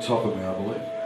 top of me, I believe.